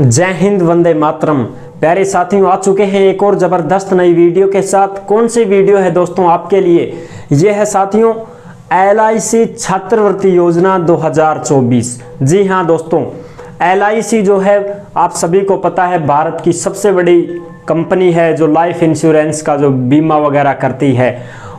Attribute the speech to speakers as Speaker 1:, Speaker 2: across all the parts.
Speaker 1: जय हिंद, वंदे मातरम। प्यारे साथियों, आ चुके हैं एक और ज़बरदस्त नई वीडियो के साथ। कौन सी वीडियो है दोस्तों आपके लिए? ये है साथियों एलआईसी छात्रवृत्ति योजना 2024 जी हाँ दोस्तों एलआईसी जो है, आप सभी को पता है, भारत की सबसे बड़ी कंपनी है जो लाइफ इंश्योरेंस का जो बीमा वगैरह करती है।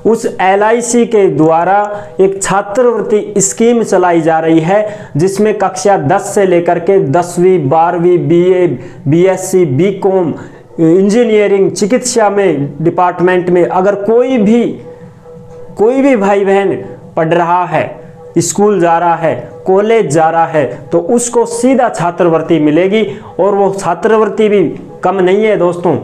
Speaker 1: उस एलआईसी के द्वारा एक छात्रवृत्ति स्कीम चलाई जा रही है, जिसमें कक्षा 10 से लेकर के दसवीं, बारहवीं बीए बीएससी बीकॉम इंजीनियरिंग, चिकित्सा में डिपार्टमेंट में अगर कोई भी कोई भी भाई बहन पढ़ रहा है, स्कूल जा रहा है, कॉलेज जा रहा है तो उसको सीधा छात्रवृत्ति मिलेगी और वो छात्रवृत्ति भी कम नहीं है दोस्तों।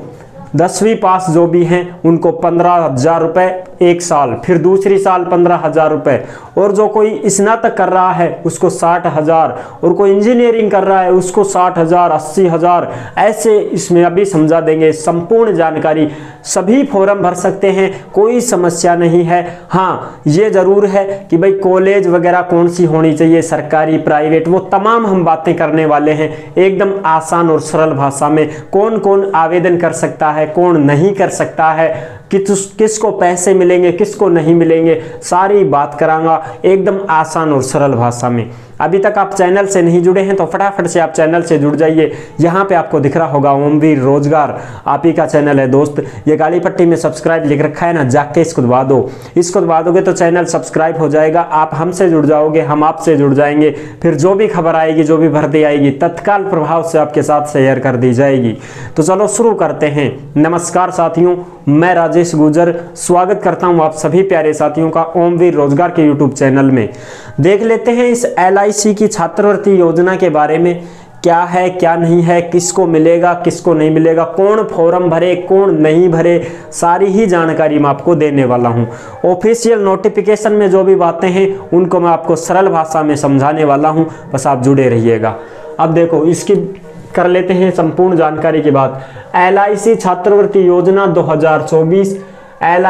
Speaker 1: दसवीं पास जो भी हैं, उनको पंद्रह हज़ार रुपये एक साल, फिर दूसरी साल पंद्रह हज़ार रुपये और जो कोई स्नातक कर रहा है, उसको साठ हज़ार। और कोई इंजीनियरिंग कर रहा है, उसको साठ हज़ार, अस्सी हज़ार। ऐसे इसमें अभी समझा देंगे, संपूर्ण जानकारी। सभी फॉर्म भर सकते हैं, कोई समस्या नहीं है। हाँ ये ज़रूर है कि भाई कॉलेज वगैरह कौन सी होनी चाहिए, सरकारी, प्राइवेट, वो तमाम हम बातें करने वाले हैं एकदम आसान और सरल भाषा में। कौन कौन आवेदन कर सकता है, कौन नहीं कर सकता है किस, किसको पैसे मिलेंगे, किसको नहीं मिलेंगे, सारी बात कराऊँगा, एकदम आसान और सरल भाषा में। अभी तक आप चैनल से नहीं जुड़े हैं तो फटाफट से आप चैनल से जुड़ जाइए। यहाँ पे आपको दिख रहा होगा ओमवीर रोज़गार। आप ही का चैनल है दोस्त। ये गाली पट्टी में सब्सक्राइब लिख रखा है ना, जाके इसको दबा दो। इसको दबा दोगे तो चैनल सब्सक्राइब हो जाएगा। आप हमसे जुड़ जाओगे, हम आपसे जुड़ जाएँगे। फिर जो भी खबर आएगी, जो भी भर्ती आएगी, तत्काल प्रभाव से आपके साथ शेयर कर दी जाएगी। तो चलो शुरू करते हैं। नमस्कार साथियों, मैं राजेश गुजर। स्वागत करता हूँ आप सभी प्यारे साथियों का ओमवीर रोज़गार के यूट्यूब चैनल में। देख लेते हैं इस एल की छात्रवृत्ति योजना के बारे में क्या है, क्या नहीं है, किसको मिलेगा, किसको नहीं मिलेगा, कौन फॉर्म भरे, कौन नहीं भरे, सारी ही जानकारी मैं आपको देने वाला हूँ। ऑफिशियल नोटिफिकेशन में जो भी बातें हैं, उनको मैं आपको सरल भाषा में समझाने वाला हूँ। बस आप जुड़े रहिएगा। अब देखो, इसकी कर लेते हैं संपूर्ण जानकारी के बाद। एल छात्रवृत्ति योजना 2024 एल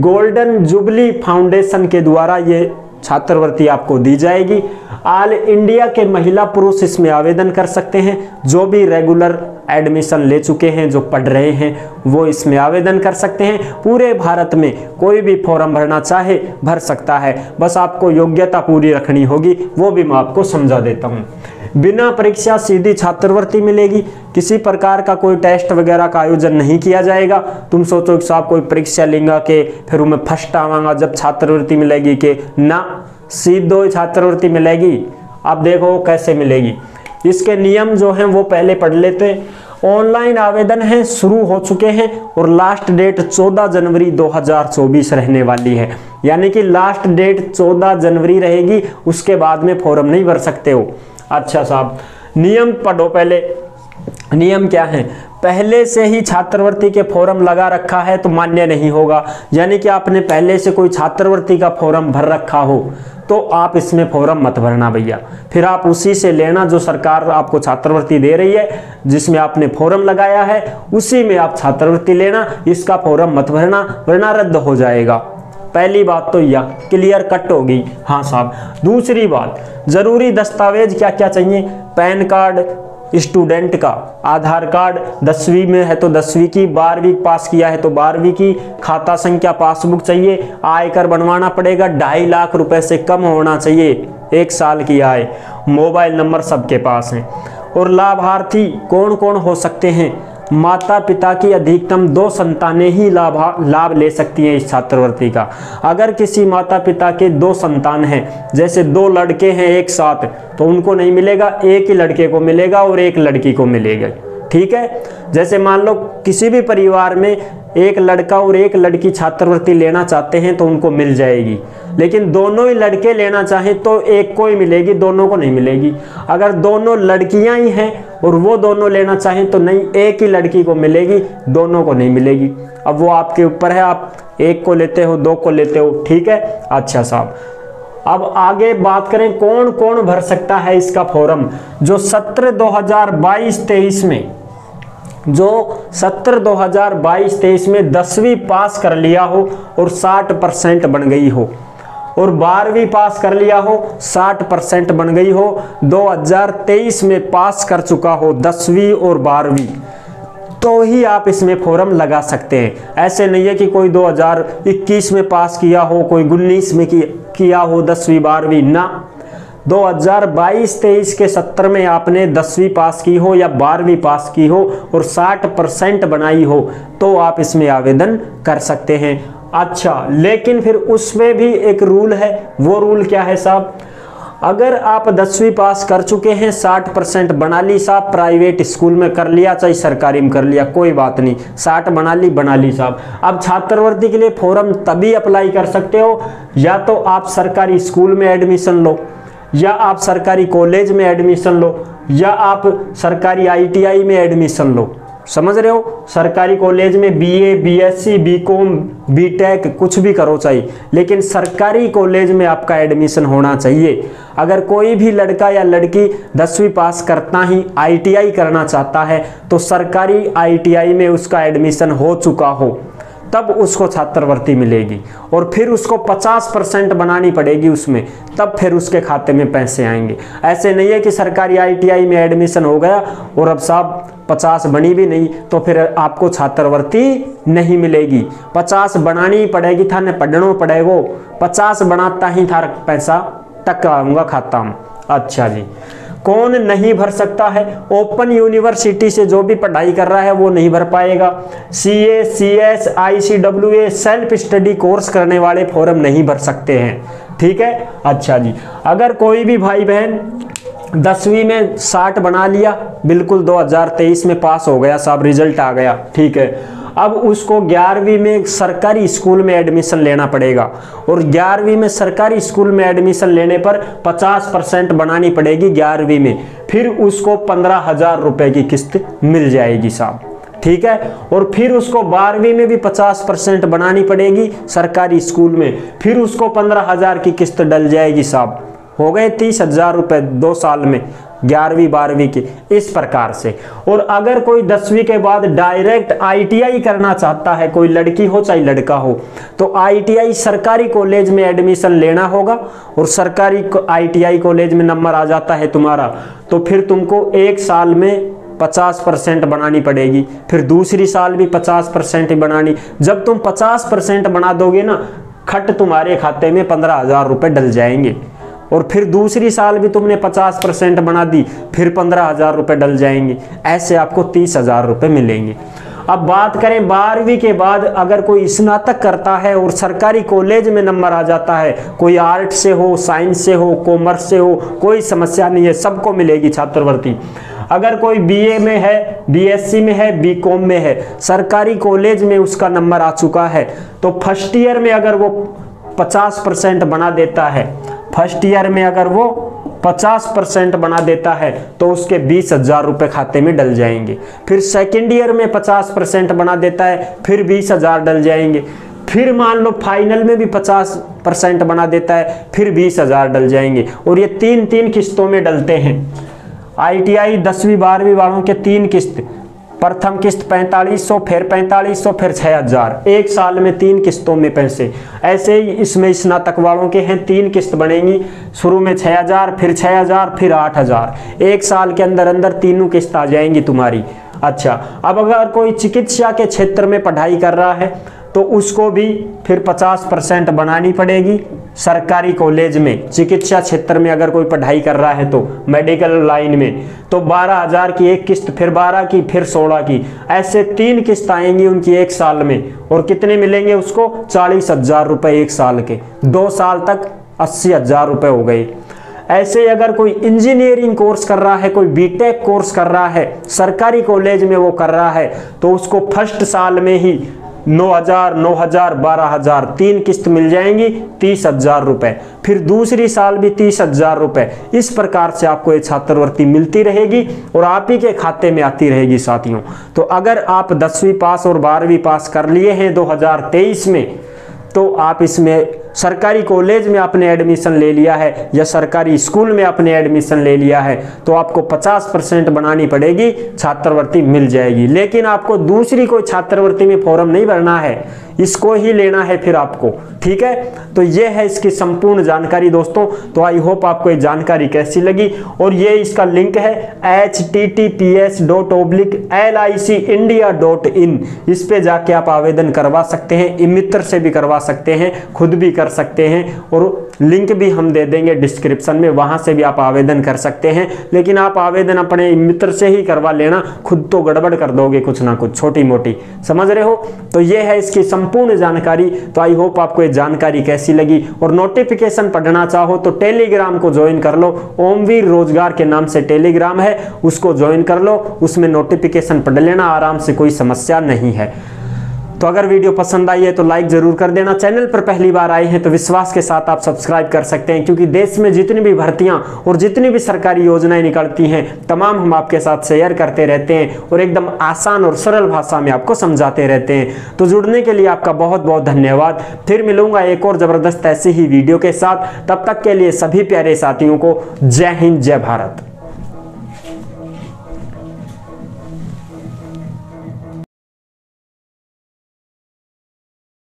Speaker 1: गोल्डन जुबली फाउंडेशन के द्वारा ये छात्रवृत्ति आपको दी जाएगी। ऑल इंडिया के महिला पुरुष इसमें आवेदन कर सकते हैं। जो भी रेगुलर एडमिशन ले चुके हैं, जो पढ़ रहे हैं, वो इसमें आवेदन कर सकते हैं। पूरे भारत में कोई भी फॉर्म भरना चाहे, भर सकता है। बस आपको योग्यता पूरी रखनी होगी, वो भी मैं आपको समझा देता हूँ। बिना परीक्षा सीधी छात्रवृत्ति मिलेगी, किसी प्रकार का कोई टेस्ट वगैरह का आयोजन नहीं किया जाएगा। तुम सोचो कि साहब कोई परीक्षा लेंगा के फिर मैं फ़र्स्ट आवागा जब छात्रवृत्ति मिलेगी के ना, सीधो छात्रवृत्ति मिलेगी। अब देखो कैसे मिलेगी। इसके नियम जो हैं वो पहले पढ़ लेते। ऑनलाइन आवेदन है, शुरू हो चुके हैं और लास्ट डेट 14 जनवरी 2024 रहने वाली है। यानी कि लास्ट डेट 14 जनवरी रहेगी, उसके बाद में फॉर्म नहीं भर सकते हो। अच्छा साहब, नियम पढ़ो पहले। नियम क्या है? पहले से ही छात्रवृत्ति के फॉर्म लगा रखा है तो मान्य नहीं होगा। यानी कि आपने पहले से कोई छात्रवृत्ति का फॉर्म भर रखा हो तो आप इसमें फॉर्म मत भरना भैया। फिर आप उसी से लेना जो सरकार आपको छात्रवृत्ति दे रही है, जिसमें आपने फॉर्म लगाया है, उसी में आप छात्रवृत्ति लेना, इसका फॉर्म मत भरना, वरना रद्द हो जाएगा। पहली बात तो यह क्लियर कट होगी हाँ साहब, दूसरी बात, ज़रूरी दस्तावेज़ क्या क्या चाहिए? पैन कार्ड स्टूडेंट का। आधार कार्ड, दसवीं में है तो दसवीं की, बारहवीं पास किया है तो बारहवीं की। खाता संख्या पासबुक चाहिए, आयकर बनवाना पड़ेगा, ढाई लाख रुपए से कम होना चाहिए, एक साल की आय। मोबाइल नंबर सबके पास है। और लाभार्थी कौन कौन हो सकते हैं? माता पिता की अधिकतम दो संतानें ही लाभ लाभ ले सकती हैं इस छात्रवृत्ति का। अगर किसी माता पिता के दो संतान हैं, जैसे दो लड़के हैं एक साथ तो उनको नहीं मिलेगा, एक ही लड़के को मिलेगा और एक लड़की को मिलेगा। ठीक है? जैसे मान लो किसी भी परिवार में एक लड़का और एक लड़की छात्रवृत्ति लेना चाहते हैं तो उनको मिल जाएगी। लेकिन दोनों ही लड़के लेना चाहें तो एक को ही मिलेगी, दोनों को नहीं मिलेगी। अगर दोनों लड़कियाँ ही हैं और वो दोनों लेना चाहें तो नहीं, एक ही लड़की को मिलेगी, दोनों को नहीं मिलेगी। अब वो आपके ऊपर है, आप एक को लेते हो, दो को लेते हो, ठीक है? अच्छा साहब। अब आगे बात करें कौन कौन भर सकता है इसका फॉर्म? जो सत्र 2022-23 में जो सत्र 2022-23 में दसवीं पास कर लिया हो और 60 परसेंट बन गई हो और बारहवीं पास कर लिया हो 60 परसेंट बन गई हो 2023 में पास कर चुका हो दसवीं और बारहवीं। तो ही आप इसमें फॉर्म लगा सकते हैं। ऐसे नहीं है कि कोई 2021 में पास किया हो, कोई उन्नीस में किया हो, दसवीं, बारहवीं, ना। 2022-23 के सत्र में आपने दसवीं पास की हो या बारहवीं पास की हो और 60 परसेंट बनाई हो तो आप इसमें आवेदन कर सकते हैं। अच्छा लेकिन फिर उसमें भी एक रूल है, वो रूल क्या है साहब? अगर आप दसवीं पास कर चुके हैं 60 परसेंट बना ली साहब, प्राइवेट स्कूल में कर लिया, चाहे सरकारी में कर लिया, कोई बात नहीं 60 बना ली बना ली साहब। अब छात्रवृत्ति के लिए फॉर्म तभी अप्लाई कर सकते हो, या तो आप सरकारी स्कूल में एडमिशन लो। या आप सरकारी कॉलेज में एडमिशन लो या आप सरकारी आईटीआई में एडमिशन लो। समझ रहे हो? सरकारी कॉलेज में बीए, बीएससी, बीकॉम, बीटेक कुछ भी करो चाहिए लेकिन सरकारी कॉलेज में आपका एडमिशन होना चाहिए। अगर कोई भी लड़का या लड़की दसवीं पास करता ही आईटीआई करना चाहता है तो सरकारी आईटीआई में उसका एडमिशन हो चुका हो। तब उसको छात्रवृत्ति मिलेगी। और फिर उसको 50 परसेंट बनानी पड़ेगी उसमें, तब फिर उसके खाते में पैसे आएँगे। ऐसे नहीं है कि सरकारी आईटीआई में एडमिशन हो गया और अब साहब 50 बनी भी नहीं तो फिर आपको छात्रवृत्ति नहीं मिलेगी। 50 बनानी ही पड़ेगी था, न पढ़ना पड़ेगा। 50 बनाता ही था पैसा टक आऊँगा खाता में अच्छा जी। कौन नहीं भर सकता है? ओपन यूनिवर्सिटी से जो भी पढ़ाई कर रहा है, वो नहीं भर पाएगा। C A C S I C W A self study course करने वाले फॉर्म नहीं भर सकते हैं। ठीक है? अच्छा जी। अगर कोई भी भाई बहन दसवीं में साठ बना लिया, बिल्कुल 2023 में पास हो गया साहब रिज़ल्ट आ गया। ठीक है? अब उसको ग्यारहवीं में सरकारी स्कूल में एडमिशन लेना पड़ेगा। और ग्यारहवीं में सरकारी स्कूल में एडमिशन लेने पर 50 परसेंट बनानी पड़ेगी ग्यारहवीं में। फिर उसको पंद्रह हज़ार रुपए की किस्त मिल जाएगी साहब। ठीक है? और फिर उसको बारहवीं में भी 50 परसेंट बनानी पड़ेगी सरकारी स्कूल में। फिर उसको पंद्रह हज़ार की किस्त डल जाएगी साहब। हो गए तीस हज़ार रुपए दो साल में। ग्यारहवीं, बारहवीं की, इस प्रकार से। और अगर कोई दसवीं के बाद डायरेक्ट आईटीआई करना चाहता है, कोई लड़की हो चाहे लड़का हो तो आईटीआई सरकारी कॉलेज में एडमिशन लेना होगा और सरकारी आईटीआई कॉलेज में नंबर आ जाता है तुम्हारा तो फिर तुमको एक साल में 50 परसेंट बनानी पड़ेगी, फिर दूसरी साल भी 50 परसेंट ही बनानी। जब तुम 50 परसेंट बना दोगे ना, खट तुम्हारे खाते में पंद्रह हज़ार रुपये डल जाएँगे। और फिर दूसरी साल भी तुमने पचास परसेंट बना दी, फिर पंद्रह हज़ार रुपये डल जाएँगे। ऐसे आपको तीस हज़ार रुपये मिलेंगे। अब बात करें बारहवीं के बाद अगर कोई स्नातक करता है और सरकारी कॉलेज में नंबर आ जाता है, कोई आर्ट से हो, साइंस से हो, कॉमर्स से हो, कोई समस्या नहीं है, सबको मिलेगी छात्रवृत्ति। अगर कोई बीए में है, बीएससी में है, बीकॉम में है, सरकारी कॉलेज में उसका नंबर आ चुका है तो फ़र्स्ट ईयर में अगर वो 50 परसेंट बना देता है फ़र्स्ट ईयर में अगर वो 50 परसेंट बना देता है तो उसके बीस हज़ार रुपये खाते में डल जाएँगे। फिर सेकेंड ईयर में 50 परसेंट बना देता है, फिर बीस हज़ार डल जाएँगे। फिर मान लो फाइनल में भी 50 परसेंट बना देता है, फिर बीस हज़ार डल जाएँगे। और ये तीन तीन किस्तों में डलते हैं। आई टी आई दसवीं बारहवीं वालों के तीन किस्त। प्रथम किस्त पैंतालीस सौ, फिर पैंतालीस सौ, फिर छः हज़ार। एक साल में तीन किस्तों में पैसे। ऐसे ही इसमें स्नातक वालों के हैं, तीन किस्त बनेंगी। शुरू में छः हज़ार, फिर छः हज़ार, फिर आठ हज़ार। एक साल के अंदर अंदर तीनों किस्त आ जाएँगी तुम्हारी। अच्छा अब अगर कोई चिकित्सा के क्षेत्र में पढ़ाई कर रहा है तो उसको भी फिर 50 परसेंट बनानी पड़ेगी। सरकारी कॉलेज में, चिकित्सा क्षेत्र में अगर कोई पढ़ाई कर रहा है तो मेडिकल लाइन में। तो बारह हज़ार की एक किस्त, फिर बारह की, फिर सोलह की। ऐसे तीन किस्त आएँगी उनकी एक साल में। और कितने मिलेंगे उसको? चालीस हज़ार रुपये एक साल के। दो साल तक अस्सी हज़ार रुपये हो गए। ऐसे अगर कोई इंजीनियरिंग कोर्स कर रहा है, कोई बीटेक कोर्स कर रहा है, सरकारी कॉलेज में वो कर रहा है तो उसको फ़र्स्ट साल में ही नौ हज़ार नौ हज़ार, बारह हज़ार, तीन किस्त मिल जाएँगी, तीस हज़ार रुपए। फिर दूसरी साल भी तीस हज़ार रुपए। इस प्रकार से आपको ये छात्रवृत्ति मिलती रहेगी और आप ही के खाते में आती रहेगी साथियों। तो अगर आप दसवीं पास और बारहवीं पास कर लिए हैं 2023 में तो आप इसमें सरकारी कॉलेज में आपने एडमिशन ले लिया है या सरकारी स्कूल में आपने एडमिशन ले लिया है तो आपको 50 परसेंट बनानी पड़ेगी, छात्रवृत्ति मिल जाएगी। लेकिन आपको दूसरी कोई छात्रवृत्ति में फॉर्म नहीं भरना है, इसको ही लेना है फिर आपको, ठीक है? तो ये है इसकी संपूर्ण जानकारी दोस्तों तो आई होप आपको ये जानकारी कैसी लगी, और ये इसका लिंक है H T T P S dot oblique L I C India dot in इस पर जाके आप आवेदन करवा सकते हैं मित्र से भी करवा सकते हैं, खुद भी कर सकते हैं और लिंक भी हम दे देंगे डिस्क्रिप्शन में, वहाँ से भी आप आवेदन कर सकते हैं। लेकिन आप आवेदन अपने मित्र से ही करवा लेना, खुद तो गड़बड़ कर दोगे कुछ ना कुछ छोटी मोटी समझ रहे हो? तो ये है इसकी संपूर्ण जानकारी। तो आई होप आपको ये जानकारी कैसी लगी। और नोटिफिकेशन पढ़ना चाहो तो टेलीग्राम को ज्वाइन कर लो। ओमवीर रोज़गार के नाम से टेलीग्राम है, उसको ज्वाइन कर लो। उसमें नोटिफिकेशन पढ़ लेना, आराम से कोई समस्या नहीं है। तो अगर वीडियो पसंद आई है तो लाइक ज़रूर कर देना। चैनल पर पहली बार आए हैं तो विश्वास के साथ आप सब्सक्राइब कर सकते हैं, क्योंकि देश में जितनी भी भर्तियाँ और जितनी भी सरकारी योजनाएँ निकलती हैं, तमाम हम आपके साथ शेयर करते रहते हैं और एकदम आसान और सरल भाषा में आपको समझाते रहते हैं। तो जुड़ने के लिए आपका बहुत बहुत धन्यवाद। फिर मिलूँगा एक और ज़बरदस्त ऐसी ही वीडियो के साथ। तब तक के लिए सभी प्यारे साथियों को जय हिंद, जय भारत।